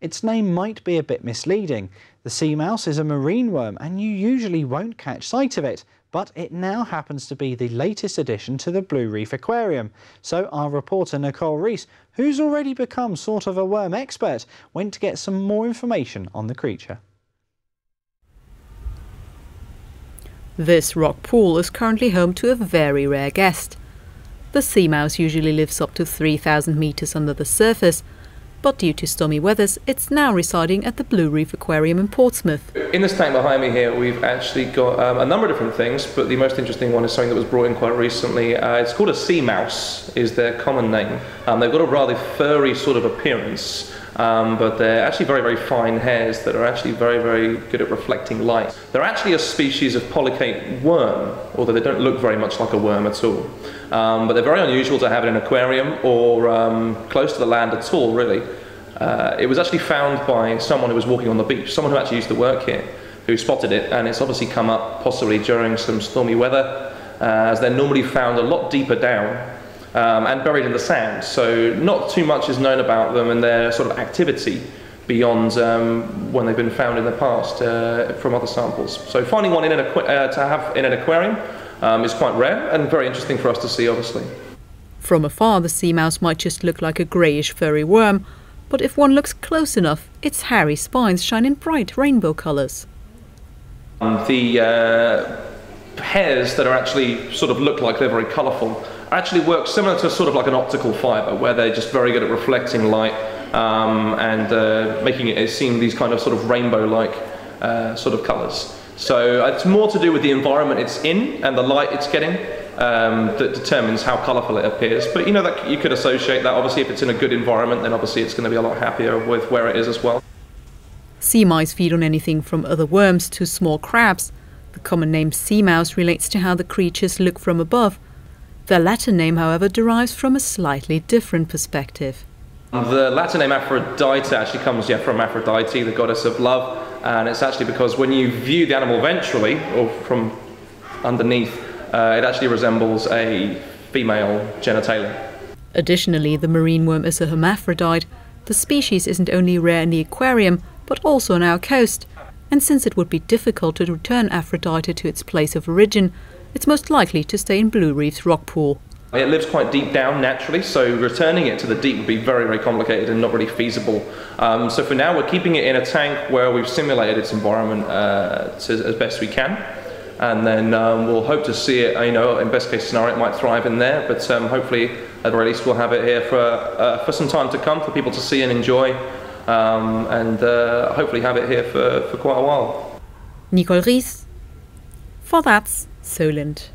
its name might be a bit misleading. The sea mouse is a marine worm and you usually won't catch sight of it, but it now happens to be the latest addition to the Blue Reef Aquarium. So our reporter Nicole Ris, who's already become sort of a worm expert, went to get some more information on the creature. This rock pool is currently home to a very rare guest. The sea mouse usually lives up to 3,000 metres under the surface, but due to stormy weathers, it's now residing at the Blue Reef Aquarium in Portsmouth. In this tank behind me here, we've actually got um, a number of different things, but the most interesting one is something that was brought in quite recently. Uh, it's called a sea mouse, is their common name. Um, they've got a rather furry sort of appearance. Um, but they're actually very, very fine hairs that are actually very, very good at reflecting light. They're actually a species of polychaete worm, although they don't look very much like a worm at all. Um, but they're very unusual to have in an aquarium or um, close to the land at all, really. Uh, it was actually found by someone who was walking on the beach, someone who actually used to work here, who spotted it, and it's obviously come up possibly during some stormy weather, uh, as they're normally found a lot deeper down um, and buried in the sand. So not too much is known about them and their sort of activity beyond um, when they've been found in the past uh, from other samples. So finding one in an uh, to have in an aquarium um, is quite rare and very interesting for us to see, obviously. From afar, the sea mouse might just look like a greyish furry worm, but if one looks close enough, its hairy spines shine in bright rainbow colours. Um, the uh, hairs that are actually sort of look like they're very colourful actually work similar to sort of like an optical fiber, where they're just very good at reflecting light um, and uh, making it seem these kind of sort of rainbow-like uh, sort of colours. So it's more to do with the environment it's in and the light it's getting um, that determines how colourful it appears. But you know that you could associate that. Obviously, if it's in a good environment, then obviously it's going to be a lot happier with where it is as well. Sea mice feed on anything from other worms to small crabs. The common name sea mouse relates to how the creatures look from above the Latin name, however, derives from a slightly different perspective. The Latin name Aphrodite actually comes yeah, from Aphrodite, the goddess of love, and it's actually because when you view the animal ventrally, or from underneath, uh, it actually resembles a female genitalia. Additionally, the marine worm is a hermaphrodite. The species isn't only rare in the aquarium, but also on our coast. And since it would be difficult to return Aphrodite to its place of origin, it's most likely to stay in Blue Reef's rock pool. It lives quite deep down naturally, so returning it to the deep would be very, very complicated and not really feasible. Um, so for now, we're keeping it in a tank where we've simulated its environment uh, to, as best we can. And then um, we'll hope to see it, you know, in best case scenario, it might thrive in there, but um, hopefully, at the least, we'll have it here for, uh, for some time to come for people to see and enjoy, um, and uh, hopefully have it here for, for quite a while. Nicole Ris, for That's Solent.